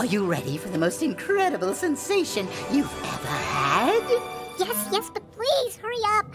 Are you ready for the most incredible sensation you've ever had? Yes, yes, but please hurry up.